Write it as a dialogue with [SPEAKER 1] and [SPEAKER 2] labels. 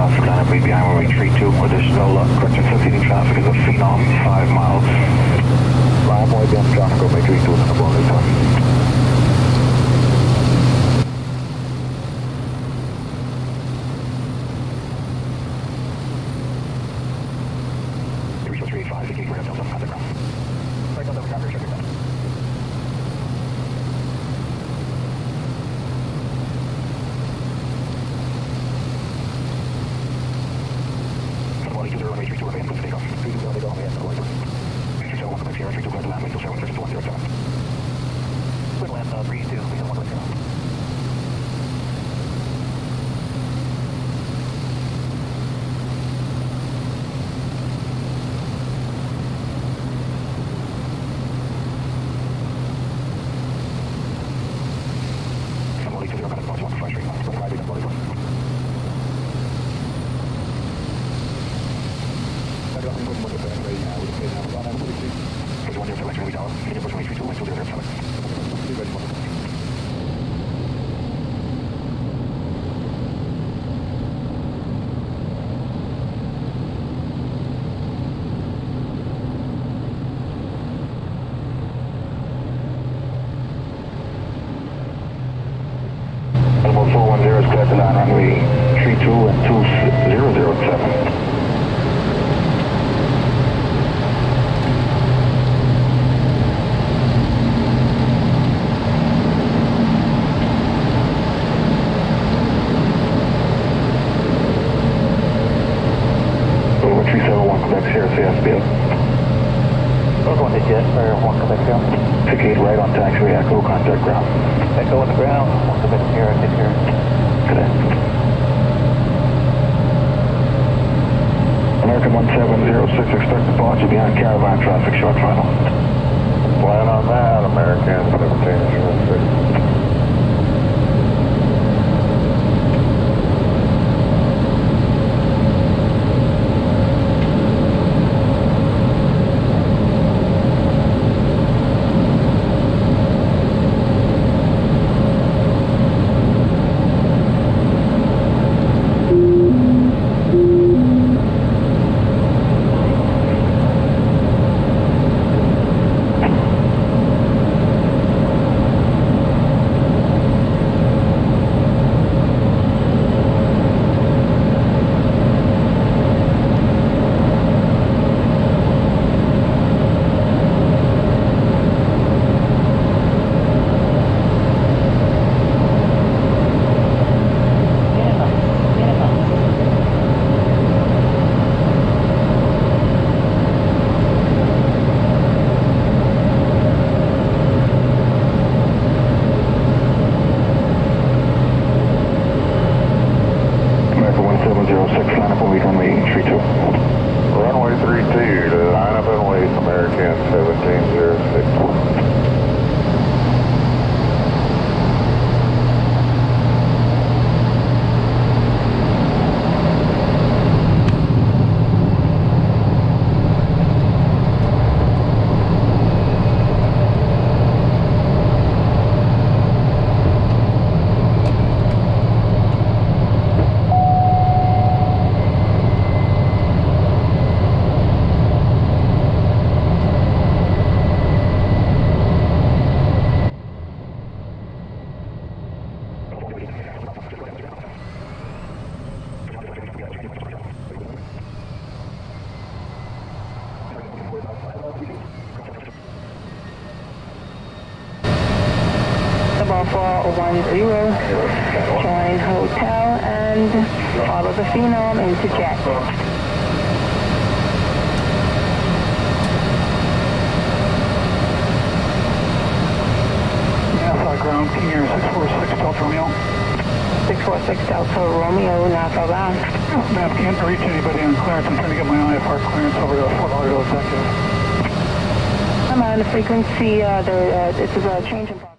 [SPEAKER 1] traffic line, be behind runway 32. Additional uh, correction traffic is a Phenom 5 miles. Line boy, behind traffic, runway 32 in the runway time. We la 22 Sur la 22 Sur la 22 Sur la 22 Sur la 22
[SPEAKER 2] Sur la 22 jet for one Quebec Sierra.
[SPEAKER 1] Indicate right on taxiway, echo, contact ground.
[SPEAKER 2] Echo on the ground, one Quebec Sierra, take care.
[SPEAKER 1] Today. American 1706, expect departure behind caravan traffic, short final.
[SPEAKER 3] Plan on that, American 1706.
[SPEAKER 1] American 1706, line up and wait runway 32.
[SPEAKER 3] Runway 32 to line up and wait, American 1706.
[SPEAKER 4] 410, join hotel and follow the Phenom into jet.
[SPEAKER 5] Ground, King 646 Delta Romeo.
[SPEAKER 4] 646 Delta Romeo, Nassau ground.
[SPEAKER 5] Map can't reach anybody on clearance. I'm trying to get my IFR clearance over to Fort Lauderdale executive.
[SPEAKER 4] I'm on the frequency, uh, the, uh, this is a change in...